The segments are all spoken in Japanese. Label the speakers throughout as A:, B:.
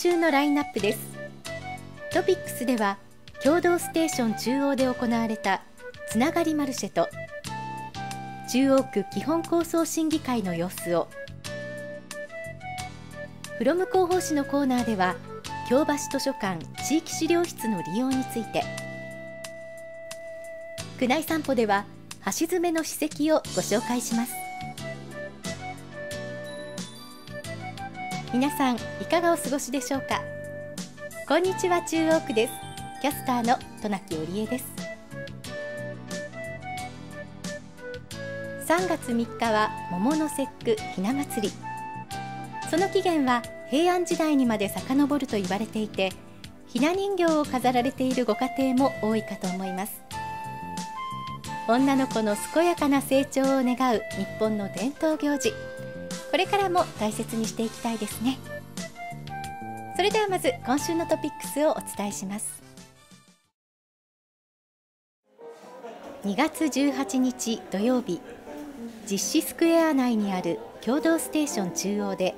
A: 週のラインナップです。トピックスでは共同ステーション中央で行われたつながりマルシェと中央区基本構想審議会の様子を。フロム広報誌のコーナーでは京橋図書館地域資料室の利用について。区内散歩では橋詰の史跡をご紹介します。皆さんいかがお過ごしでしょうか？こんにちは中央区です。キャスターの渡名喜織江です。3月3日は桃の節句ひな祭り。その起源は平安時代にまで遡ると言われていてひな人形を飾られているご家庭も多いかと思います。女の子の健やかな成長を願う日本の伝統行事。これからも大切にしていきたいですね。それではまず今週のトピックスをお伝えします。2月18日土曜日実施スクエア内にある共同ステーション中央で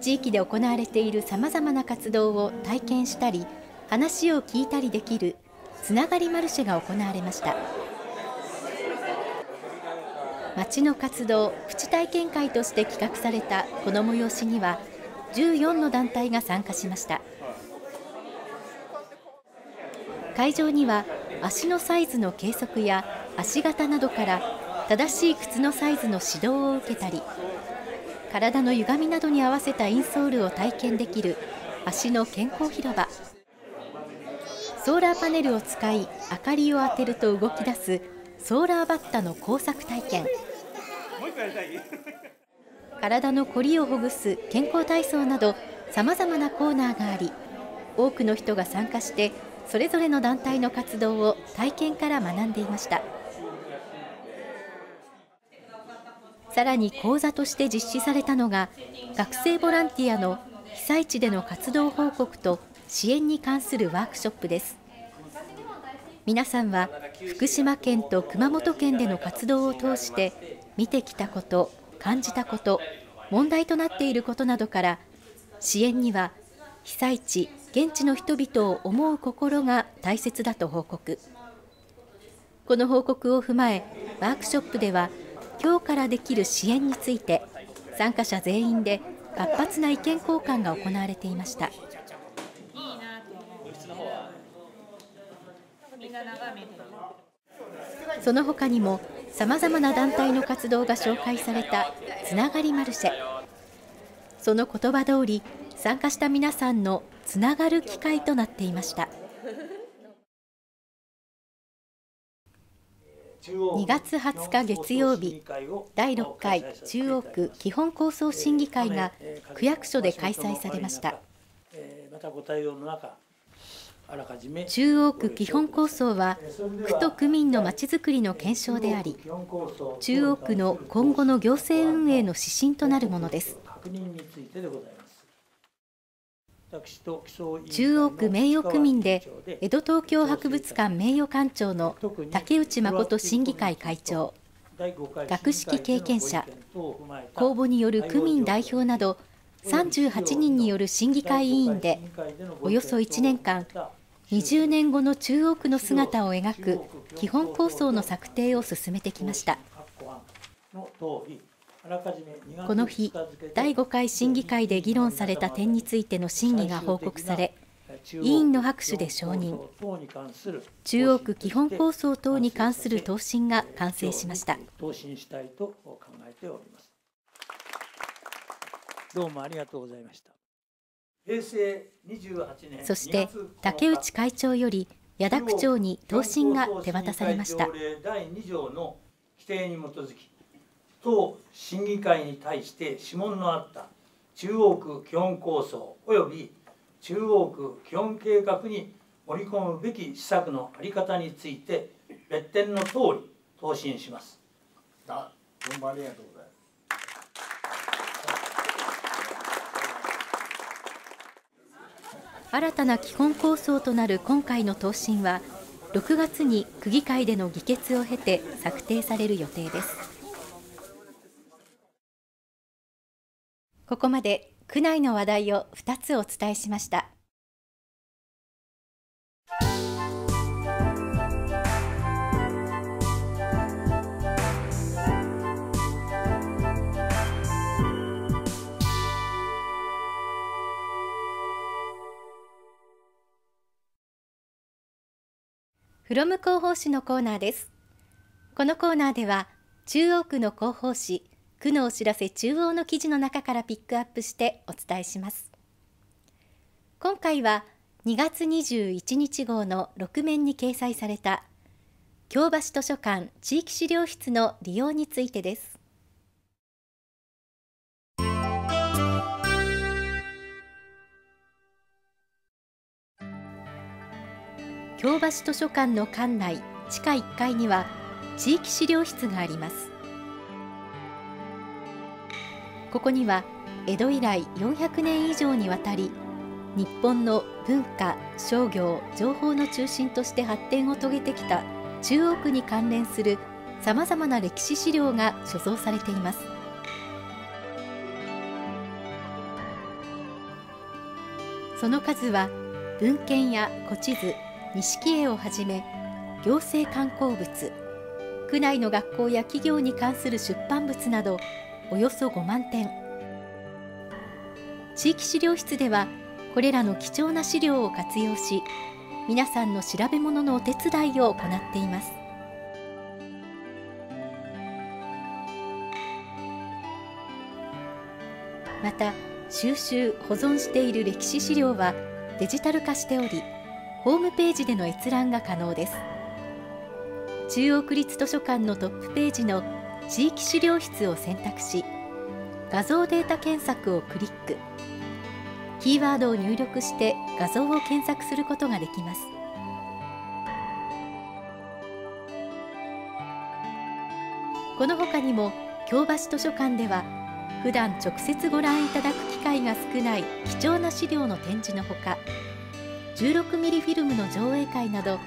A: 地域で行われているさまざまな活動を体験したり話を聞いたりできるつながりマルシェが行われました。町の活動プチ体験会として企画されたこの催しには14の団体が参加しました。会場には足のサイズの計測や足型などから正しい靴のサイズの指導を受けたり体の歪みなどに合わせたインソールを体験できる足の健康広場。ソーラーパネルを使い明かりを当てると動き出すソーラーバッタの工作体験。体のこりをほぐす健康体操などさまざまなコーナーがあり多くの人が参加してそれぞれの団体の活動を体験から学んでいました。さらに講座として実施されたのが学生ボランティアの被災地での活動報告と支援に関するワークショップです。皆さんは福島県と熊本県での活動を通して見てきたこと感じたこと問題となっていることなどから支援には被災地現地の人々を思う心が大切だと報告。この報告を踏まえワークショップでは今日からできる支援について参加者全員で活発な意見交換が行われていました。その他にもさまざまな団体の活動が紹介されたつながりマルシェ。その言葉通り参加した皆さんのつながる機会となっていました。2月20日月曜日第6回中央区基本構想審議会が区役所で開催されました。中央区基本構想は区と区民のまちづくりの検証であり中央区の今後の行政運営の指針となるものです。中央区名誉区民で江戸東京博物館名誉館長の竹内誠審議会会長学識経験者公募による区民代表など38人による審議会委員でおよそ1年間20年後の中央区の姿を描く基本構想の策定を進めてきました。この日第5回審議会で議論された点についての審議が報告され委員の拍手で承認。中央区基本構想等に関する答申が完成しました。
B: どうもありがとうございました。
A: そして竹内会長より矢田区長に答申が手渡されました
B: 第2条の規定に基づき当審議会に対して諮問のあった中央区基本構想及び中央区基本計画に盛り込むべき施策の在り方について別点の通り答申します。
C: あ、どうもありがとう
A: 新たな基本構想となる今回の答申は6月に区議会での議決を経て策定される予定ですここまで区内の話題を2つお伝えしました。フロム広報誌のコーナーです。このコーナーでは、中央区の広報誌、区のお知らせ中央の記事の中からピックアップしてお伝えします。今回は2月21日号の6面に掲載された京橋図書館地域資料室の利用についてです。京橋図書館の館内地下1階には地域資料室があります。ここには江戸以来400年以上にわたり日本の文化商業情報の中心として発展を遂げてきた中央区に関連するさまざまな歴史資料が所蔵されています。その数は文献や古地図錦絵をはじめ行政観光物区内の学校や企業に関する出版物などおよそ5万点。地域資料室ではこれらの貴重な資料を活用し皆さんの調べ物のお手伝いを行っています。また収集保存している歴史資料はデジタル化しておりホームページでの閲覧が可能です。中央区立図書館のトップページの地域資料室を選択し画像データ検索をクリック。キーワードを入力して画像を検索することができます。この他にも京橋図書館では普段直接ご覧いただく機会が少ない貴重な資料の展示のほか16ミリフィルムの上映会など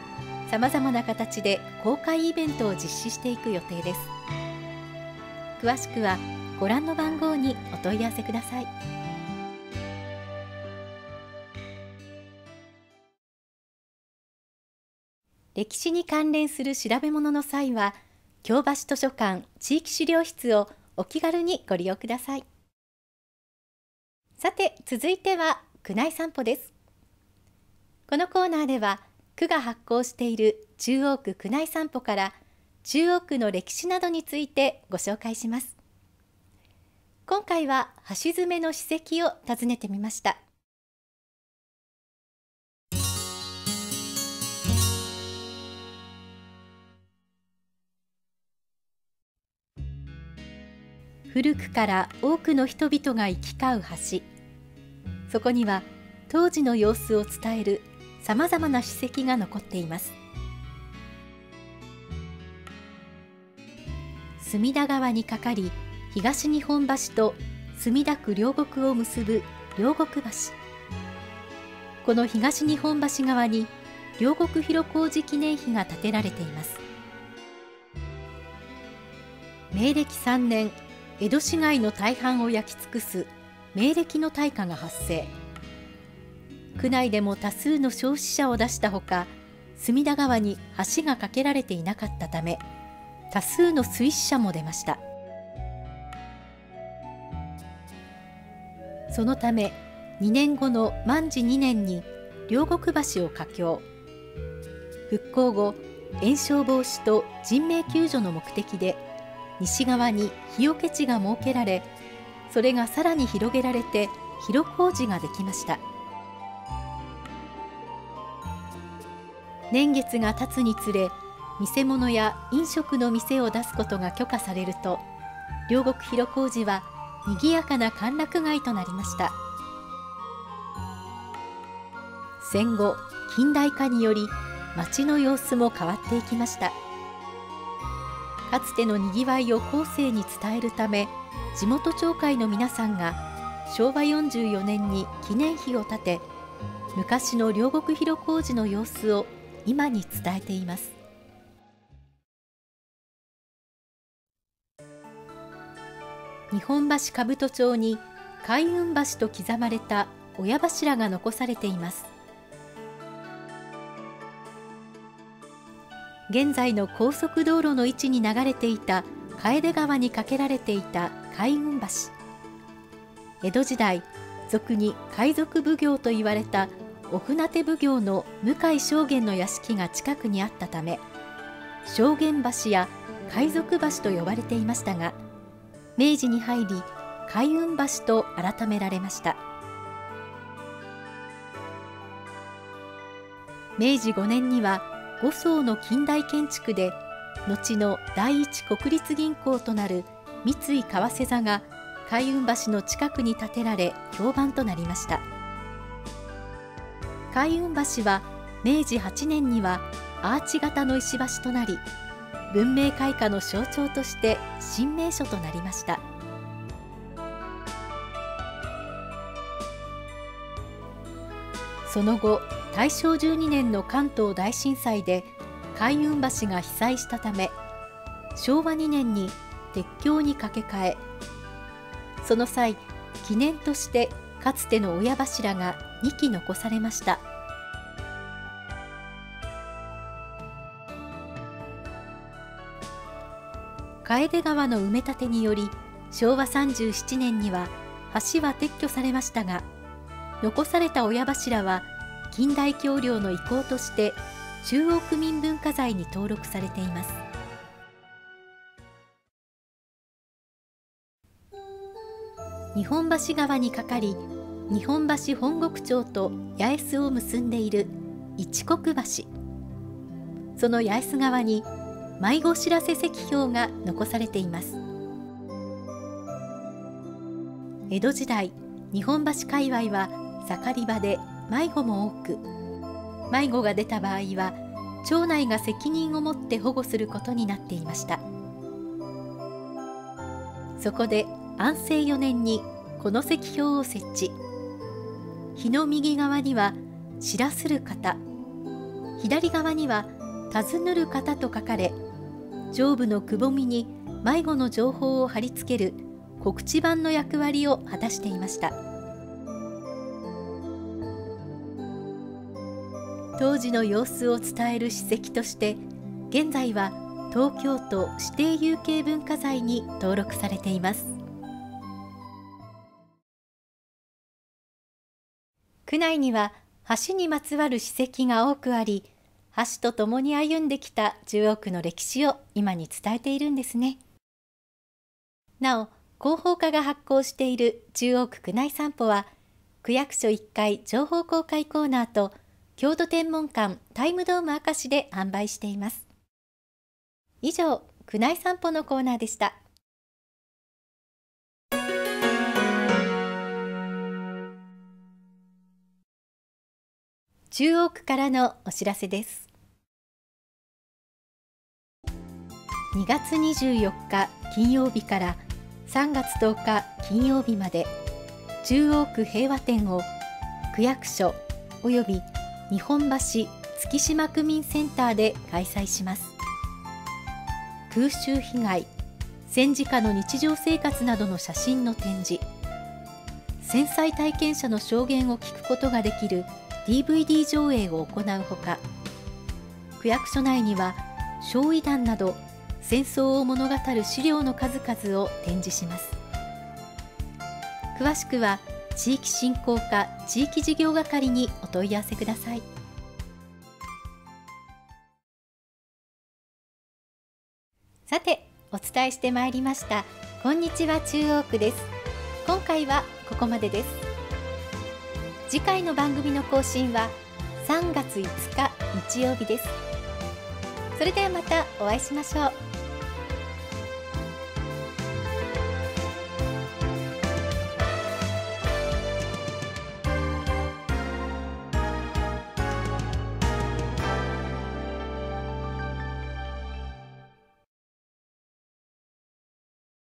A: さまざまな形で公開イベントを実施していく予定です。詳しくはご覧の番号にお問い合わせください。歴史に関連する調べ物の際は京橋図書館地域資料室をお気軽にご利用ください。さて続いては区内散歩です。このコーナーでは区が発行している中央区区内散歩から中央区の歴史などについてご紹介します。今回は橋爪の史跡を訪ねてみました。古くから多くの人々が行き交う橋。そこには当時の様子を伝えるさまざまな史跡が残っています。隅田川にかかり東日本橋と墨田区両国を結ぶ両国橋。この東日本橋側に両国広小路記念碑が建てられています。明暦3年江戸市街の大半を焼き尽くす明暦の大火が発生。区内でも多数の消費者を出したほか隅田川に橋が架けられていなかったため多数の水死者も出ました。そのため2年後の万事2年に両国橋を架橋。復興後炎症防止と人命救助の目的で西側に日よけ地が設けられそれがさらに広げられて広小路ができました。年月が経つにつれ見せ物や飲食の店を出すことが許可されると両国広小路は賑やかな歓楽街となりました。戦後近代化により街の様子も変わっていきました。かつてのにぎわいを後世に伝えるため地元町会の皆さんが昭和44年に記念碑を建て昔の両国広小路の様子を今に伝えています。日本橋兜町に海運橋と刻まれた親柱が残されています。現在の高速道路の位置に流れていた楓川に架けられていた海運橋。江戸時代俗に海賊奉行と言われたお船手奉行の向井将軍の屋敷が近くにあったため将軍橋や海賊橋と呼ばれていましたが明治に入り海運橋と改められました。明治5年には5層の近代建築で後の第一国立銀行となる三井為替座が海運橋の近くに建てられ評判となりました。海運橋は明治8年にはアーチ型の石橋となり文明開化の象徴として新名所となりました。その後大正12年の関東大震災で海運橋が被災したため昭和2年に鉄橋に架け替えその際記念としてかつての親柱が2基残されました。楓川の埋め立てにより昭和37年には橋は撤去されましたが残された親柱は近代橋梁の遺構として中央区民文化財に登録されています。日本橋川にかかり日本橋本国町と八重洲を結んでいる一国橋。その八重洲川に迷子知らせ石標が残されています。江戸時代日本橋界隈は盛り場で迷子も多く迷子が出た場合は町内が責任を持って保護することになっていました。そこで安政4年にこの石標を設置。日の右側には「知らする方」左側には「尋ぬる方」と書かれ上部のくぼみに迷子の情報を貼り付ける告知板の役割を果たしていました。当時の様子を伝える史跡として現在は東京都指定有形文化財に登録されています。区内には橋にまつわる史跡が多くあり橋と共に歩んできた中央区の歴史を今に伝えているんですね。なお広報課が発行している中央区区内散歩は区役所1階情報公開コーナーと京都天文館タイムドーム明石で販売しています。以上区内散歩のコーナーでした。中央区からのお知らせです。2月24日金曜日から3月10日金曜日まで中央区平和展を区役所および日本橋月島区民センターで開催します。空襲被害戦時下の日常生活などの写真の展示戦災体験者の証言を聞くことができる DVD 上映を行うほか区役所内には焼夷弾など戦争を物語る資料の数々を展示します。詳しくは地域振興課地域事業係にお問い合わせください。さてお伝えしてまいりました。こんにちは中央区です。今回はここまでです。次回の番組の更新は3月5日日曜日です。それではまたお会いしましょう。